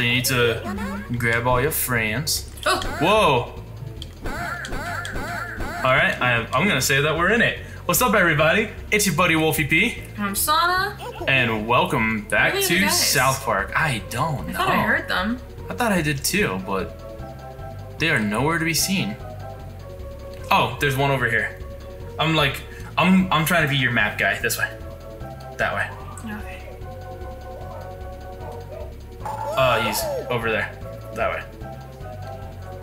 So you need to grab all your friends. Oh, Whoa! Alright, I am, I'm gonna say that we're in it. What's up, everybody? It's your buddy WolfyP, I'm Sanna. and welcome back Where to? South Park. I don't I know. I thought I heard them. I thought I did too, but they are nowhere to be seen. Oh, there's one over here. I'm like, I'm I'm trying to be your map guy. This way, that way. Uh, he's over there, that way.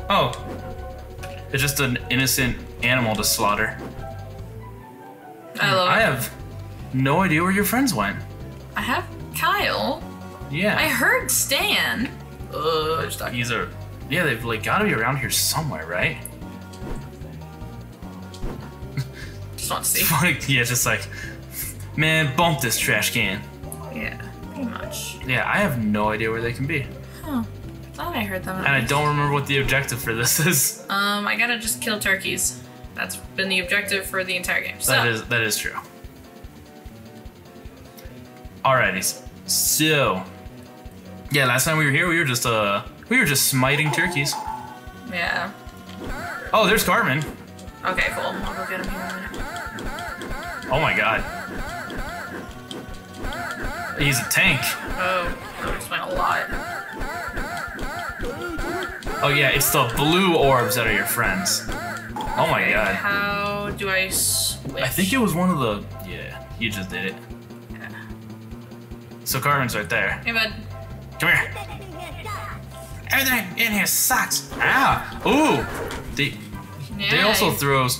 Oh, it's just an innocent animal to slaughter. I love I it. have no idea where your friends went. I have Kyle. Yeah, I heard Stan. Uh, talking. these are. Yeah, they've like got to be around here somewhere, right? Just want to see. Yeah, just like, man, bump this trash can. Yeah, pretty much. Yeah, I have no idea where they can be, Huh. Thought I heard them. and I don't remember what the objective for this is. Um, I gotta just kill turkeys. That's been the objective for the entire game. So, That is that is true. Alrighty, so yeah, last time we were here, we were just uh we were just smiting turkeys. yeah. Oh, there's Cartman. Okay, cool. I'll go get him here in a minute. Oh my god, he's a tank. Oh, that would explain a lot. Oh yeah, it's the blue orbs that are your friends. Oh my Okay, god, How do I switch? I think it was one of the yeah. You just did it. Yeah. So Cartman's right there. Hey, bud. Come here. Everything in here sucks. Ah. Ooh. They Yeah, they also throws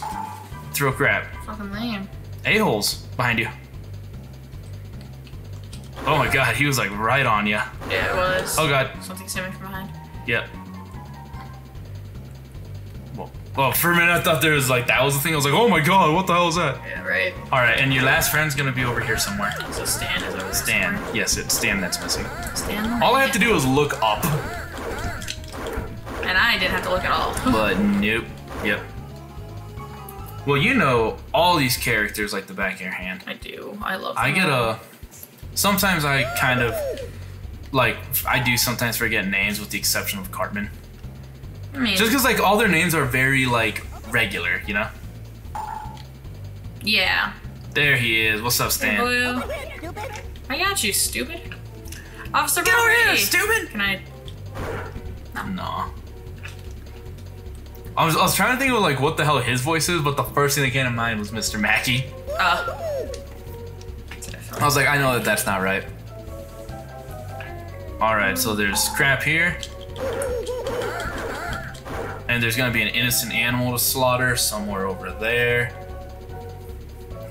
throw crap. fucking lame. A holes behind you. Oh my god, he was like right on you. Yeah, it was. Oh god. Something coming from behind. Yep. Well, well, for a minute I thought there was like that was the thing. I was like, oh my god, what the hell is that? Yeah, right. All right, and your last friend's gonna be over here somewhere. So Stan is over there Stan. somewhere. Yes, it's Stan that's missing. Stan. All I have to do is look up. And I didn't have to look at all. But nope. Yep. Well, you know all these characters like the back of your hand. I do. I love. I get all. a. Sometimes I kind of like I do sometimes forget names with the exception of Cartman. I mean, Just because like all their names are very like regular, you know. yeah. There he is. What's up, Hey, Stan? Blue. I got you, stupid. Officer Get over here, stupid! Can I? No. I was, I was trying to think of like what the hell his voice is, but the first thing that came to mind was Mr. Mackey. Uh. I was like, I know that that's not right. Alright, so there's crap here. And there's gonna be an innocent animal to slaughter somewhere over there.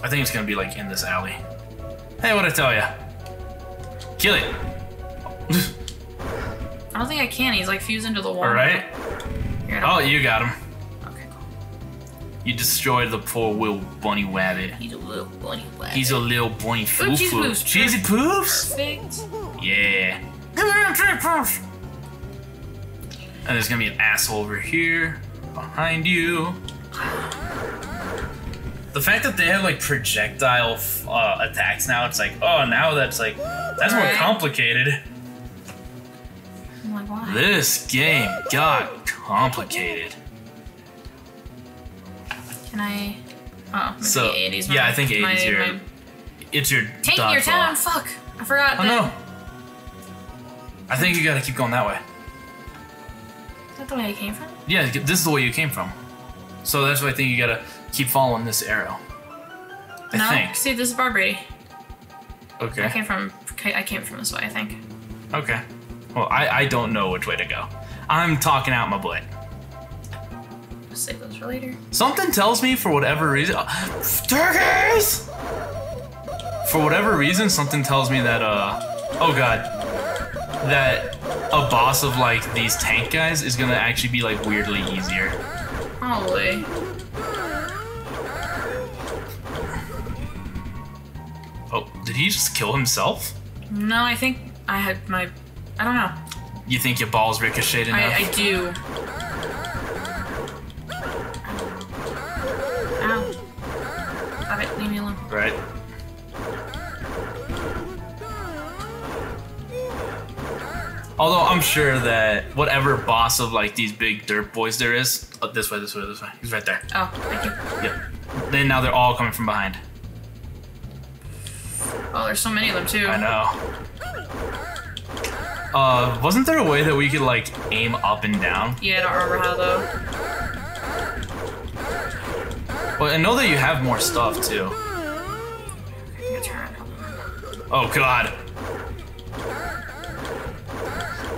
I think it's gonna be like in this alley. Hey, what'd I tell ya? Kill it! I don't think I can. He's like fused into the wall. Alright? Oh, you got him. You destroyed the poor little bunny rabbit. He's a little bunny. rabbit. He's a little bunny foo cheesy foo. poofs. Cheesy poofs? perfect. Yeah. And there's gonna be an asshole over here, behind you. The fact that they have like projectile f- uh, attacks now, it's like, oh, now that's like, that's more Right. complicated. Like, why? This game got complicated. Can I? Oh, So, 80s. yeah, I think 80s my- your my- It's your Taking your time. Fuck. I forgot. Oh that. no. I think you gotta keep going that way. Is that the way I came from? Yeah, this is the way you came from. So that's why I think you gotta keep following this arrow. I no. think. See, this is Barbary. Okay. I came from. I came from this way. I think. Okay. Well, I, I don't know which way to go. I'm talking out my butt. Save those for later. Something tells me, for whatever reason, turkeys. For whatever reason, something tells me that uh, oh god, that a boss of like these tank guys is gonna actually be like weirdly easier. Probably. Oh, did he just kill himself? No, I think I had my. I don't know. You think your balls ricocheted enough? I, I do. Right. Although I'm sure that whatever boss of like these big dirt boys there is, oh, this way, this way, this way. He's right there. Oh, thank you. Yep. Then now they're all coming from behind. Oh, there's so many of them too. I know. Uh, wasn't there a way that we could like aim up and down? Yeah, I don't remember how though. Well, I know that you have more stuff too. Oh God.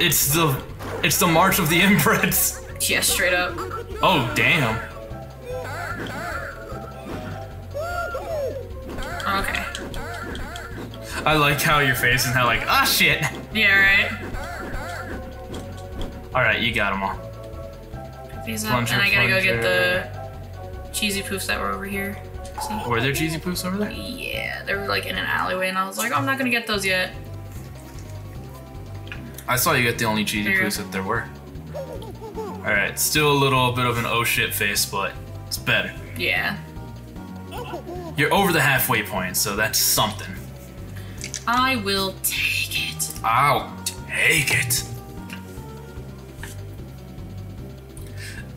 It's the, it's the march of the inbreds. Yeah, straight up. Oh damn. Okay. I like how your face is now like, ah shit. Yeah, right. All right, you got them all. These up, Plunger, and I gotta go get the cheesy poofs that were over here. See? Were there cheesy poofs over there? They were like in an alleyway, and I was like, oh, I'm not gonna get those yet. I saw you get the only cheesy There you that there were. All right, still a little bit of an oh shit face, but it's better. Yeah. You're over the halfway point, so that's something. I will take it. I'll take it.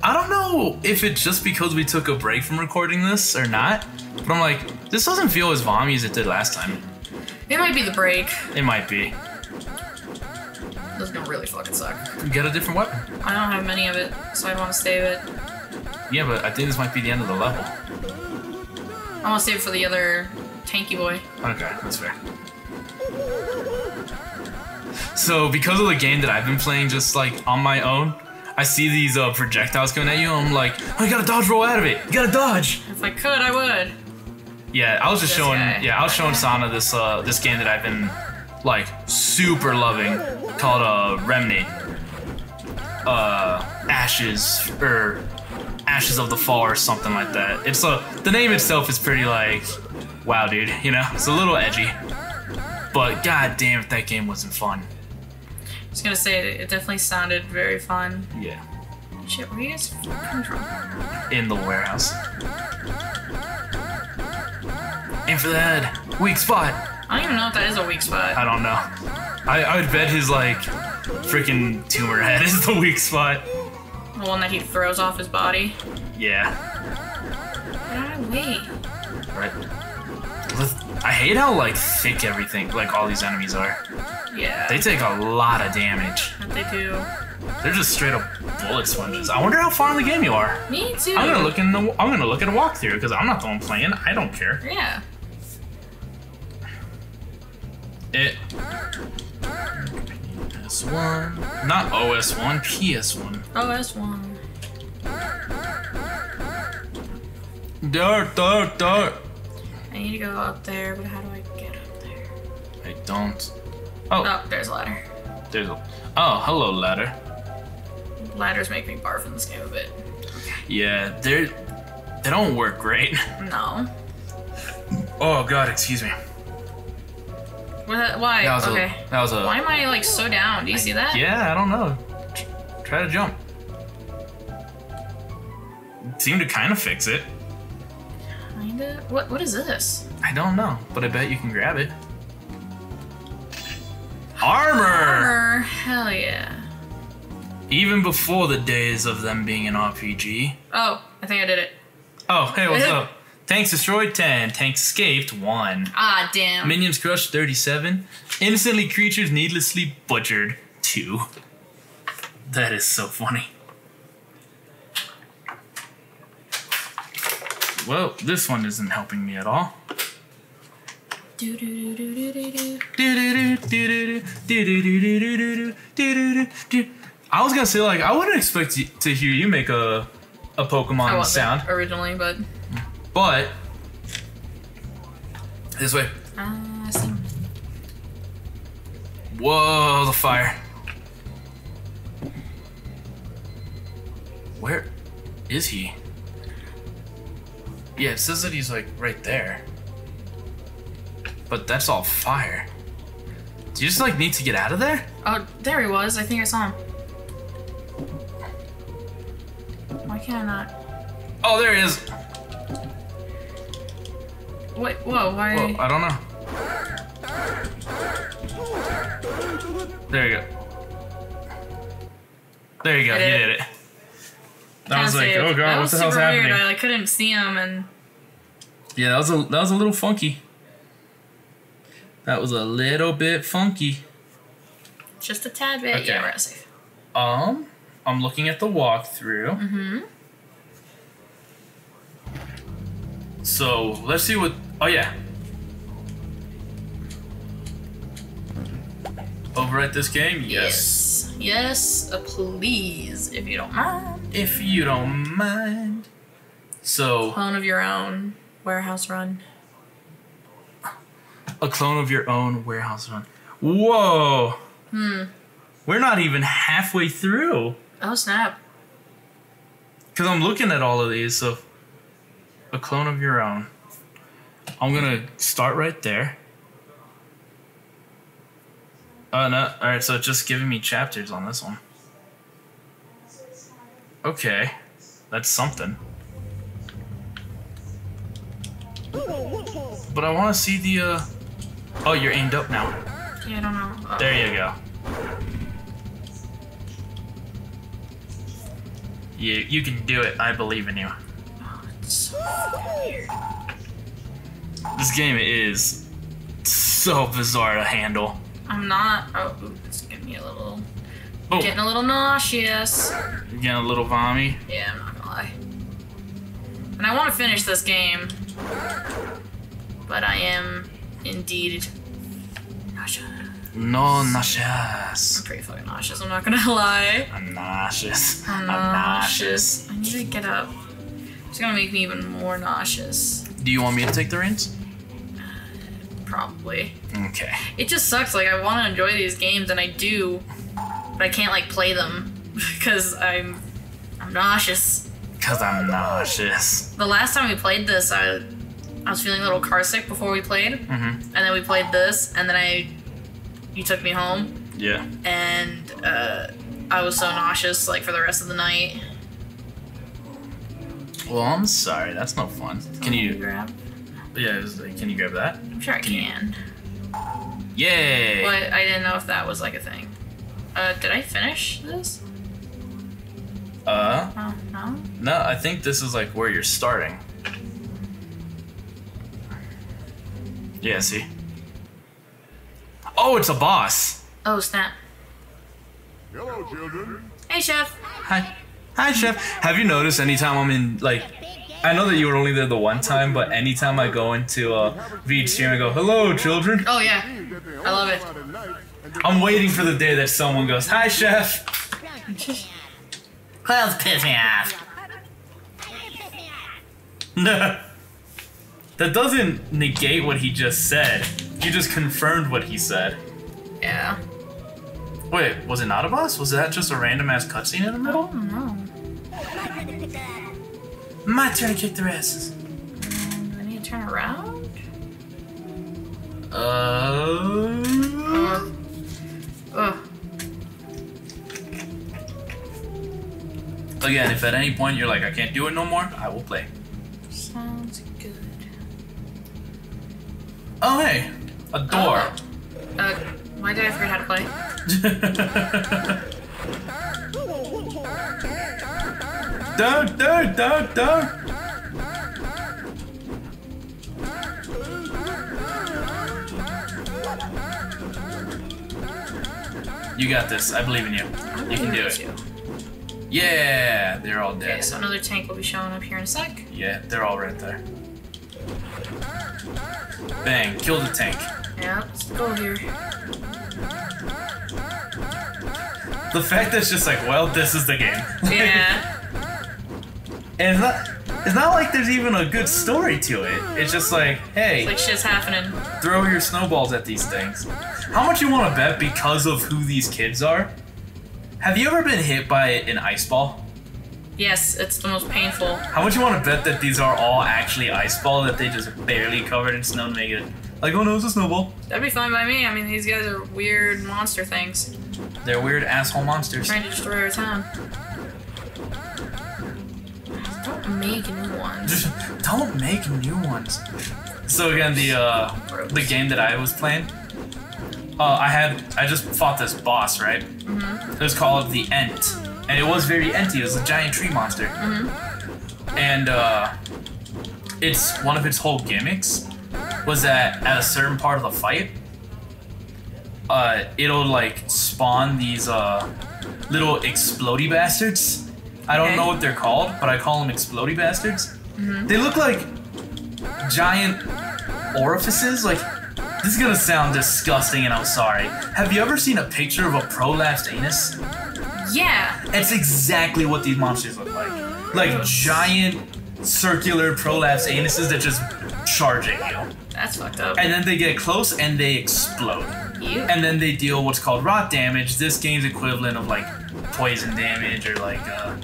I don't know if it's just because we took a break from recording this or not, but I'm like, this doesn't feel as vommy as it did last time. It might be the break. It might be. This is gonna really fucking suck. Get a different weapon. I don't have many of it, so I want to save it. Yeah, but I think this might be the end of the level. I want to save it for the other tanky boy. Okay, that's fair. So, because of the game that I've been playing just like on my own, I see these uh, projectiles coming at you, and I'm like, I gotta dodge roll out of it. You gotta dodge. If I could, I would. Yeah, I was just This showing. guy. Yeah, I was showing Sanna this uh this game that I've been like super loving called uh Remnant. Uh, Ashes or Ashes of the Fall or something like that. It's a the name itself is pretty like, wow, dude. You know, it's a little edgy. But god damn if that game wasn't fun. I was gonna say it, it definitely sounded very fun. Yeah. Shit, where are you guys? In the warehouse. Aim for the head. Weak spot. I don't even know if that is a weak spot. I don't know. I, I would bet his like freaking tumor head is the weak spot. The one that he throws off his body. Yeah. Ah, wait. Right. I hate how like thick everything, like all these enemies are. Yeah. They take a lot of damage. They do. They're just straight up bullet sponges. I wonder how far in the game you are. Me too. I'm gonna look in the. I'm gonna look at a walkthrough because I'm not the one playing. I don't care. Yeah. It. PS1, not OS1, PS1. OS1. Dirt, dirt, dirt. I need to go up there, but how do I get up there? I don't. Oh, Oh, there's a ladder. there's a. Oh, hello, ladder. Ladders make me barf in this game a bit. Yeah, they're. They don't work great. No. Oh god, excuse me. Why? That was okay. a. That was a. Why am I like so down? Do you see that? Yeah, I don't know. Try to jump. Seem to kind of fix it. Kinda. What? What is this? I don't know, but I bet you can grab it. Armor! Armor. Hell yeah. Even before the days of them being an RPG. Oh, I think I did it. Oh, hey, what's up? Tanks destroyed 10, tanks escaped 1. Ah, damn. Minions crushed 37. Innocently creatures needlessly butchered 2. That is so funny. Well, this one isn't helping me at all. I was gonna say like I wouldn't expect to hear you make a a Pokemon sound, originally, but but this way. uh, I see. Whoa, the fire. Where is he? Yeah, it says that he's like right there. But that's all fire. Do you just like need to get out of there? Oh, there he was. I think I saw him. Why can't I not? Oh, there he is. Wait, whoa, why? I don't know. There you go. There you go. I You did did it. I was like, oh That god, what was the hell's super happening? Weird. I like, couldn't see him, and Yeah, that was a that was a little funky. That was a little bit funky. just a tad bit. Okay. Yeah, we're safe. Um, I'm looking at the walkthrough. Mm-hmm. So let's see what. Oh yeah. Overwrite this game? Yes. Yes, yes uh, please, if you don't mind. If you don't mind. So Clone of your own warehouse run. a clone of your own warehouse run. Whoa. Hmm. We're not even halfway through. Oh snap! Because I'm looking at all of these, so a clone of your own. I'm gonna start right there. Oh no! All right, so it's just giving me chapters on this one. Okay, that's something. But I want to see the. uh... Oh, you're aimed up now. Yeah, I don't know. Uh, There you go. You you can do it. I believe in you. weird. This game is so bizarre to handle. I'm not. Oh, it's getting me a little. Oh, Getting a little nauseous. you're getting a little vommy. Yeah, I'm not gonna lie. And I want to finish this game, but I am indeed nauseous. No nauseous. I'm pretty fucking nauseous. I'm not gonna lie. I'm nauseous. I'm I'm nauseous. I need to get up. It's gonna make me even more nauseous. Do you want me to take the reins? Probably. Okay. It just sucks. Like I want to enjoy these games, and I do, but I can't like play them because I'm I'm nauseous. Cause I'm nauseous. The last time we played this, I I was feeling a little car sick before we played, Mm-hmm. and then we played this, and then I you took me home, Yeah. and uh, I was so nauseous like for the rest of the night. Well, I'm sorry. That's no fun. Can you? grab? Yeah. is- Can you grab that? I'm sure I Can you- can. Yay! But I didn't know if that was like a thing. Uh, did I finish this? Uh, Oh no. no. I think this is like where you're starting. Yeah. See. Oh, it's a boss. Oh snap! Hello, children. Hey chef. Hi. Hi, chef. Have you noticed anytime I'm in, like, I know that you were only there the one time, but anytime I go into uh, a VH stream, I go, hello, children. Oh yeah. I love it. I'm waiting for the day that someone goes, hi, chef. Clouds piss me off. that doesn't negate what he just said. You just confirmed what he said. Yeah. Wait, was it not a boss? Was that just a random ass cutscene in the middle? No. My turn to kick their asses. Do I need to turn around? Uh. Ugh. Again, if at any point you're like, I can't do it no more, I will play. Sounds good. Oh, hey, a door. Oh. Uh, why did I forget how to play? Don't, don't, don't, don't. You got this. I believe in you. You can do it. Yeah, they're all Okay, dead. so another tank will be showing up here in a sec. Yeah, they're all right there. Bang, kill the tank. Yeah, let's go here. The fact that it's just like, well, this is the game. Yeah. And it's not it's not like there's even a good story to it. It's just like, hey, It's like shit's happening. throw your snowballs at these things. How much you want to bet because of who these kids are? Have you ever been hit by an ice ball? Yes, it's the most painful. How much you want to bet that these are all actually ice ball that they just barely covered in snow to make it like, oh no, it's a snowball. That'd be fine by me. I mean, these guys are weird monster things They're weird asshole monsters. trying to destroy our town. Don't make new ones. Just don't make new ones. So again, the uh, the game that I was playing, uh, I had I just fought this boss right. It was called the Ent, and it was very empty. It was a giant tree monster, and uh, it's one of its whole gimmicks was that at a certain part of the fight, uh, it'll like spawn these uh, little explody bastards. I don't Okay. know what they're called, but I call them explody bastards. They look like giant orifices. Like this is gonna sound disgusting, and I'm sorry. Have you ever seen a picture of a prolapsed anus? Yeah. It's exactly what these monsters look like. Like giant circular prolapsed anuses that just charging you. That's fucked up. And then they get close and they explode. You. And then they deal what's called rot damage. This game's equivalent of like poison damage or like uh,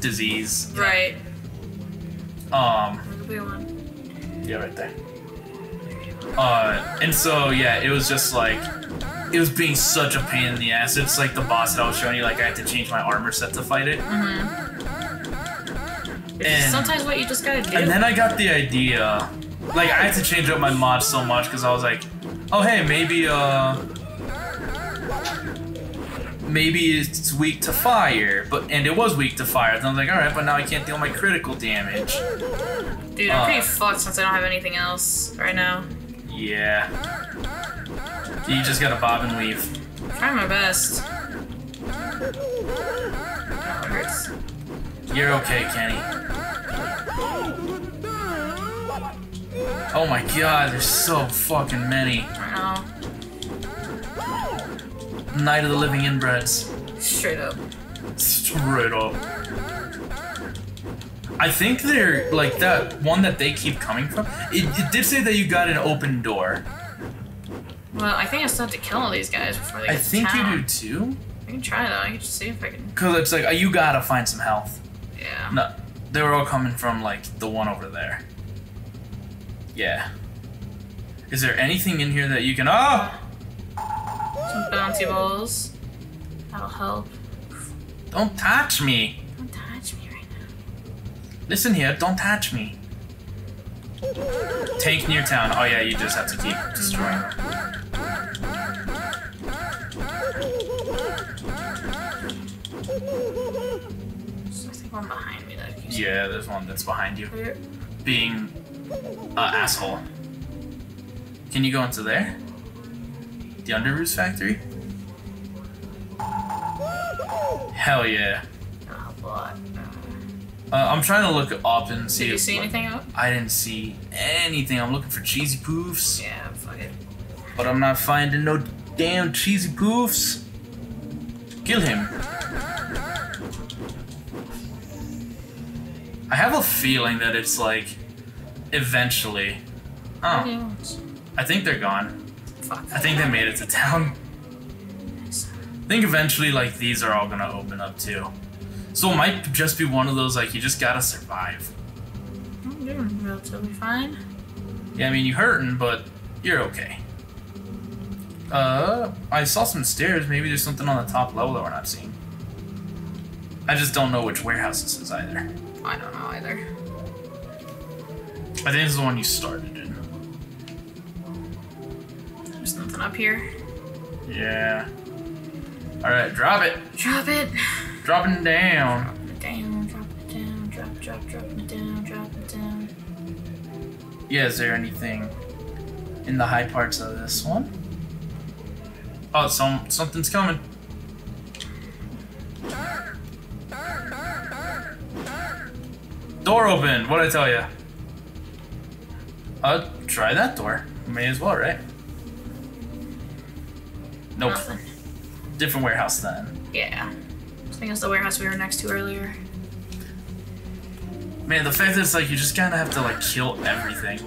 disease. right. Um, Look at the one. yeah, right there. Uh, and so yeah, it was just like it was being such a pain in the ass. It's like the boss that I was showing you. Like I had to change my armor set to fight it. It's And- sometimes what you just gotta do. And then I got the idea. Like I had to change up my mod so much because I was like, oh hey, maybe uh maybe it's weak to fire, but and it was weak to fire. Then I was like, all right, but now I can't deal my critical damage. Dude, I'm pretty uh, fucked since I don't have anything else right now. Yeah. You just gotta bob and weave. Try my best. Oh, hurts. You're okay, Kenny. Oh my god, there's so fucking many. I Night of the Living Inbreds. Straight up. Straight up. I think they're like that one that they keep coming from. It, it did say that you got an open door. Well, I think I still have to kill all these guys before they I get to think you do too. I can try though. I can just see if I can. Cause it's like you gotta find some health. Yeah. No, they were all coming from like the one over there. Yeah. Is there anything in here that you can? Oh, Some bouncy balls. That'll help. don't touch me. Don't touch me right now. Listen here, don't touch me. Tank near town. Oh yeah, you just have to keep destroying. There's, one behind me that keeps. Yeah, there's one that's behind you. Being a asshole. Can you go into there? The Underoos factory? Hell yeah. That'll help a lot. Uh, Uh, I'm trying to look up and see. did you see anything up? I didn't see anything. I'm looking for cheesy poofs, Yeah, fuck it. but I'm not finding no damn cheesy poofs. Kill him. I have a feeling that it's like eventually. Oh. I think they're gone. Fuck. I think they made it to town. I think eventually, like, these are all gonna open up too. So it might just be one of those, like, you just gotta survive. I'm doing relatively fine. Yeah, I mean, you're hurting, but you're okay. Uh, I saw some stairs. Maybe there's something on the top level that we're not seeing. I just don't know which warehouse this is either. I don't know either. I think this is the one you started in. There's nothing up here. Yeah. Alright, drop it. Drop it. Dropping it down. Dropping it down, dropping it down, drop, drop, dropping it down, dropping it down. Yeah, is there anything in the high parts of this one? Oh, some something's coming. Door open. What'd I tell you? Uh, try that door. May as well, right? Nope. Nothing. Different warehouse then. Yeah. I think it's the warehouse we were next to earlier. Man, the fact that it's like you just kind of have to like kill everything.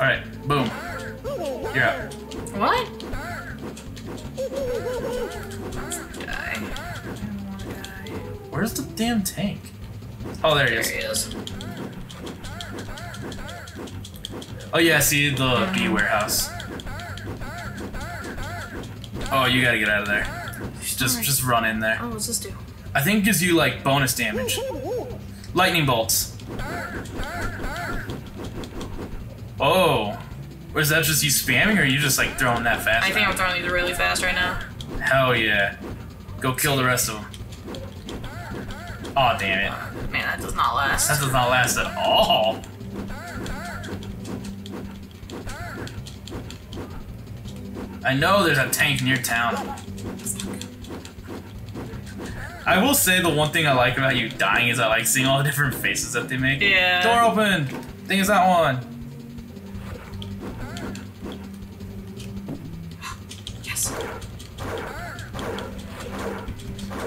All right, boom. You're up. What? Die. I don't wanna die. Where's the damn tank? Oh, there he There is. he is. Oh yeah, see the B warehouse. Oh, you gotta get out of there. Just just run in there. Oh, what's this do? I think it gives you like bonus damage. Lightning bolts. Oh. Or is that just you spamming or are you just like throwing that fast? I think I'm throwing these really fast right now. Hell yeah. Go kill the rest of them. Oh damn it. Man, that does not last. That does not last at all. I know there's a tank near town. I will say the one thing I like about you dying is I like seeing all the different faces that they make. Yeah. Door open! Thing is that one. Yes.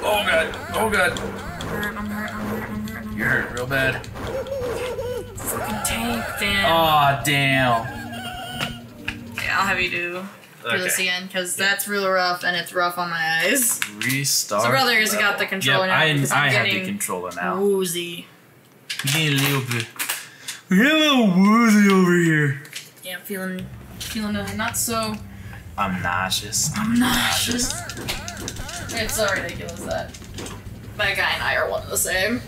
Oh god. Oh god. I'm hurt, I'm hurt, I'm hurt, I'm hurt, You're hurt real bad. Fucking tank, damn. Aw, damn. Yeah, I'll have you do, do this Okay. again, because that's real rough, and it's rough on my eyes. Restart. So brother's got the Yep, controller now, I, I'm I have the controller now. woozy. Getting a little bit. We're getting a little woozy over here. Yeah, I'm feeling, feeling uh, not so I'm nauseous. I'm nauseous. It's so ridiculous that that guy and I are one and the same.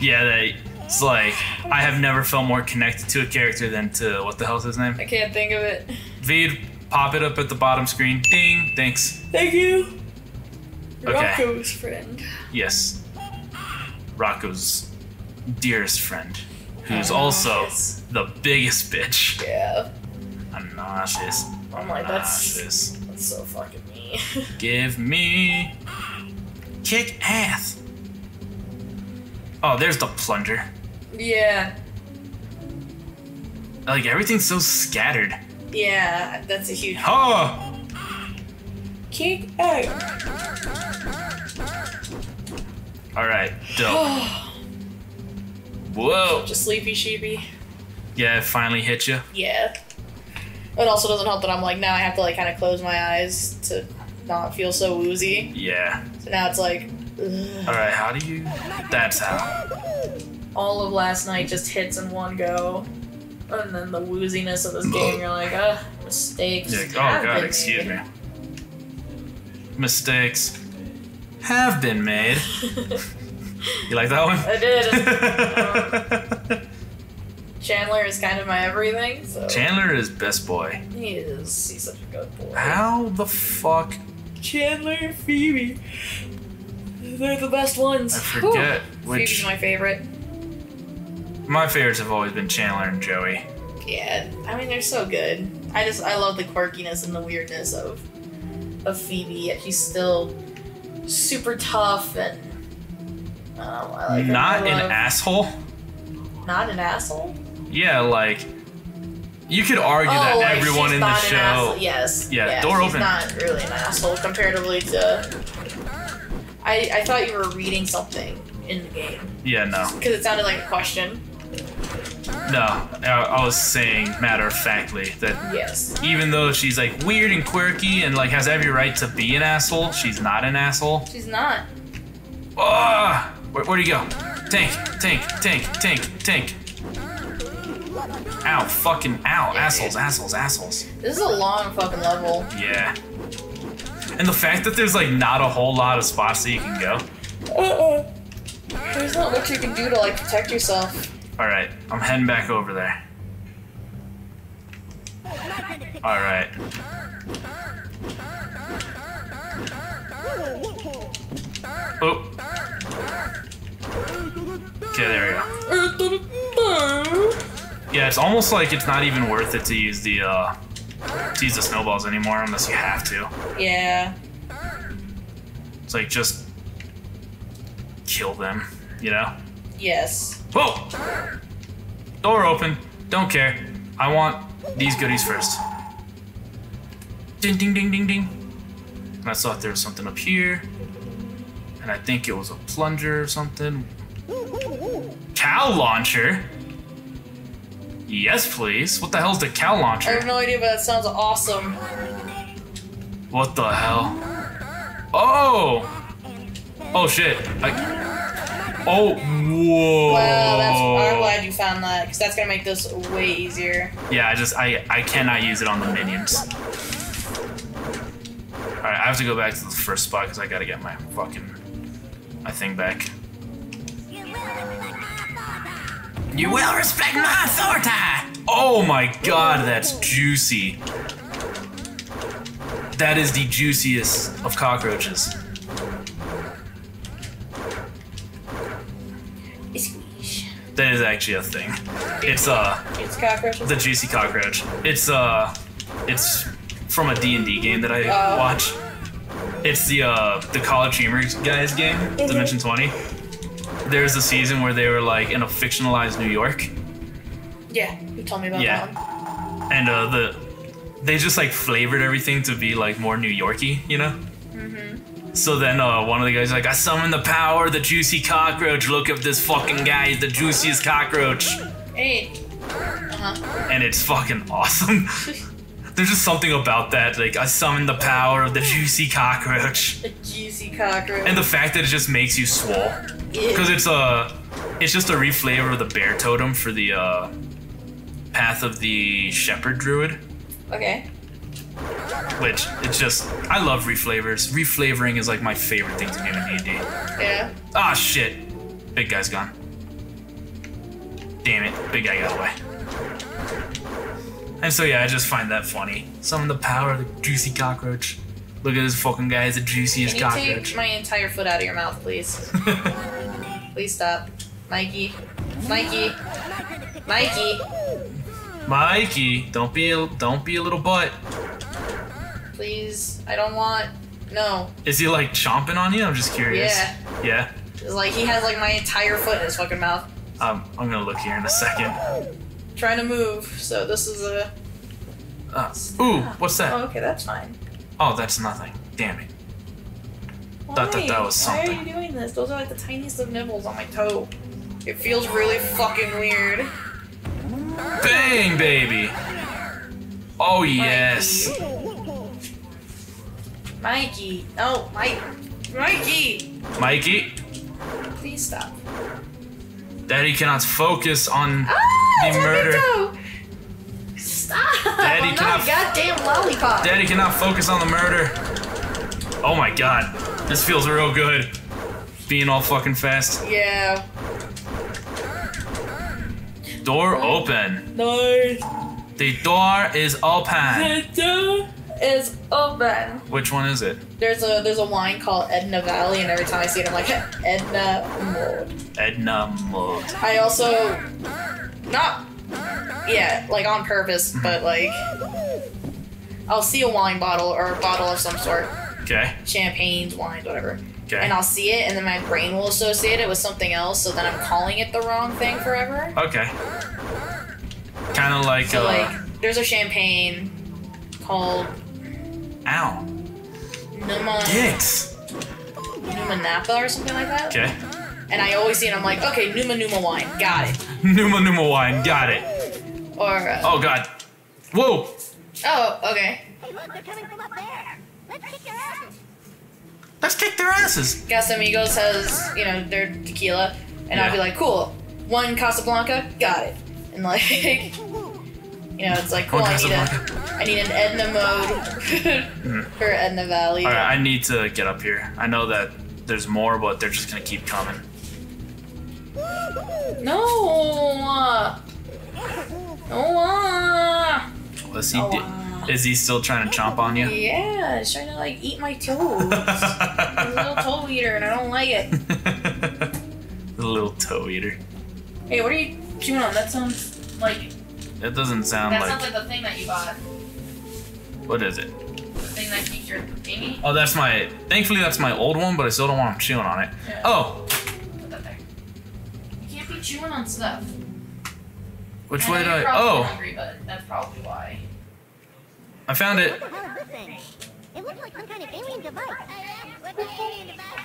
Yeah, they. It's like I have never felt more connected to a character than to what the hell's his name? I can't think of it. Vid, pop it up at the bottom screen. Ding. Thanks. Thank you. Okay. Rocko's friend. Yes. Rocko's dearest friend, who's Oh, also yes. the biggest bitch. Yeah. I'm nauseous. I'm like, that's- nauseous. That's so fucking me. Give me kick ass. Oh, there's the plunger. yeah. Like everything's so scattered. Yeah, that's a huge Oh, kick out. all right, dope. Whoa. Just sleepy sheepy. Yeah, it finally hit you. Yeah. It also doesn't help that I'm like now I have to like kind of close my eyes to not feel so woozy. Yeah. So now it's like ugh. All right, how do you? That's how. all of last night just hits in one go, and then the wooziness of this game. You're like, uh, mistakes. Yeah, oh god, excuse made." me. Mistakes have been made. You like that one? I did. Chandler is kind of my everything. So Chandler is best boy. he is. He's such a good boy. How the fuck? Chandler Phoebe. They're the best ones. I forget Whew. which- Phoebe's my favorite. My favorites have always been Chandler and Joey. Yeah, I mean they're so good. I just I love the quirkiness and the weirdness of of Phoebe. Yet she's still super tough and I don't I like. Not an love- asshole. Not an asshole. Yeah, like you could argue oh, that like, everyone in the not an show. asshole. Yes. Yeah, door she's open. Not really an asshole comparatively to. I I thought you were reading something in the game Yeah, no, because it sounded like a question. No. I, I was saying matter of factly that Yes. even though she's like weird and quirky and like has every right to be an asshole, she's not an asshole. She's not. Ah, where, where do you go? Tank, tank, tank, tank, tank. Ow, fucking ow, Yeah, assholes, assholes, assholes. This is a long fucking level. Yeah. And the fact that there's like not a whole lot of spots that you can go. Uh-uh. There's not much you can do to like protect yourself. All right, I'm heading back over there. All right. Oh. Okay, there we go. Yeah, it's almost like it's not even worth it to use the uh, to use the snowballs anymore unless you have to. Yeah. It's like just kill them, you know? Yes. Whoa! Door open. Don't care. I want these goodies first. Ding ding ding ding ding. And I thought there was something up here. And I think it was a plunger or something. Cow launcher? Yes, please. What the hell's the cow launcher? I have no idea, but that sounds awesome. What the hell? Oh! Oh shit. I... Oh, whoa. Wow, that's. I'm glad you found that because that's gonna make this way easier. Yeah, I just I I cannot use it on the minions. All right, I have to go back to the first spot because I gotta get my fucking my thing back. You will respect my authority. Oh my god, that's juicy. That is the juiciest of cockroaches. That is actually a thing. It's uh It's cockroaches. the juicy cockroach. It's uh it's from a D&D game that I Oh. watch. It's the uh the College Humor guys game, Dimension 20. There's a season where they were like in a fictionalized New York yeah, you told me about Yeah. that one. and uh the they just like flavored everything to be like more New Yorky, you know? So then uh, one of the guys like, I summon the power of the juicy cockroach. Look at this fucking guy, he's the juiciest cockroach. Hey. Uh-huh. and it's fucking awesome. There's just something about that. Like, I summon the power of the juicy cockroach. A juicy cockroach. And the fact that it just makes you swole. Because it's a. It's just a reflavor of the bear totem for the uh, Path of the Shepherd Druid. okay. Which, it's just. I love reflavors. Reflavoring is like my favorite thing to do in D&D. Yeah. Ah, shit. Big guy's gone. Damn it. Big guy got away. And so, yeah, I just find that funny. Summon the power of the juicy cockroach. Look at this fucking guy, he's the juiciest Can you take cockroach. my entire foot out of your mouth, please? Please stop. Mikey. Mikey. Mikey. Mikey, don't be a, don't be a little butt. Please. I don't want. No. Is he like chomping on you? I'm just curious. Yeah. Yeah. It's like he has like my entire foot in his fucking mouth. Um, I'm gonna look here in a second. Trying to move. So this is a. Uh, ooh, what's Oh, that? okay, that's fine. Oh, that's nothing. Damn it. Thought that Why? that was Why are something. you doing this? Those are like the tiniest of nibbles on my toe. It feels really fucking weird. Bang, baby. Oh, yes. Mikey. No, Mike. Mikey. Mikey, Please stop. Daddy cannot focus on Ah, The it's on my murder. Stop. Daddy I'm cannot- goddamn lollipop. Daddy cannot focus on the murder. Oh my god. This feels real good. Being all fucking fast. Yeah. Door open. Nice. The door is open. The door is open. Which one is it? There's a there's a wine called Edna Valley, and every time I see it, I'm like Edna Mold. Edna Mode. I also not yeah like on purpose, but like I'll see a wine bottle or a bottle of some sort, Okay. champagnes, wines, whatever, Okay. and I'll see it, and then my brain will associate it with something else, so then I'm calling it the wrong thing forever. Okay. Kind of like, So uh. like, there's a champagne called ow. Numa Dicks. Numa Napa or something like that. Okay. And I always see it. I'm like, okay, Numa Numa wine, got it. Numa Numa wine. Got it. Or uh, Oh god. Whoa. oh, okay. Look, they're coming from up there. Let's kick their asses. Let's kick their asses. Casamigos has you know their tequila, and I'd be like, cool, one Casablanca, got it. And like, you know, it's like, cool. I need a, Casablanca. Need an Edna mode for Edna Valley. Alright, I need to get up here. I know that there's more, but they're just gonna keep coming. No. No. uh. Was he Oh. Is he still trying to chomp on you? Yeah, it's trying to like eat my toes. He's a little toe eater, and I don't like it. the little toe eater. Hey, what are you chewing on? That sounds like That doesn't sound that like. sounds like the thing that you bought. What is it? The thing that keeps your thingy. Oh, that's my. Thankfully, that's my old one, but I still don't want him chewing on it. Yeah. Oh, Put that there. You can't be chewing on stuff. which I know way did you're I? Oh, hungry, but that's probably why. I found it. What the hell is this thing? It looks like some kind of alien device. What's the alien device?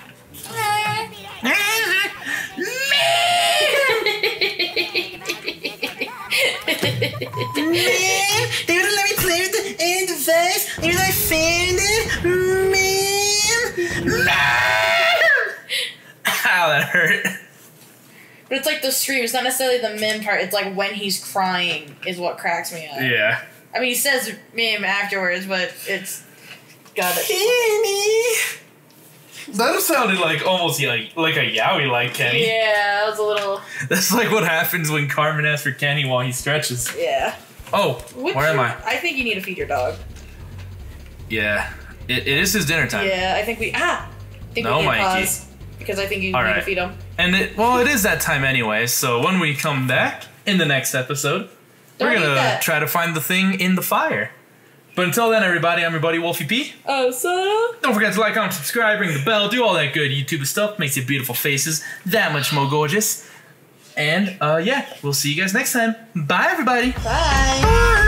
They wouldn't let me play with the alien device, even though I found it. Man! Ow, that hurt. But it's like the scream. It's not necessarily the mim part. It's like when he's crying is what cracks me up. Yeah. I mean, he says mim afterwards, but it's got it. Kenny! That sounded like almost like like a yowie like Kenny. Yeah, that was a little. That's like what happens when Cartman asks for Kenny while he stretches. Yeah. Oh, where am I? I think you need to feed your dog. Yeah, it, it is his dinner time. Yeah, I think we ah. I think No, we Mikey. pause because I think you All need to feed him. And it well, it is that time anyway. So when we come back in the next episode, Don't we're gonna try to find the thing in the fire. But until then, everybody, I'm your buddy WolfyP. Oh, so Don't forget to like, comment, subscribe, ring the bell, do all that good YouTube stuff. Makes your beautiful faces that much more gorgeous. And uh, yeah, we'll see you guys next time. Bye, everybody. bye.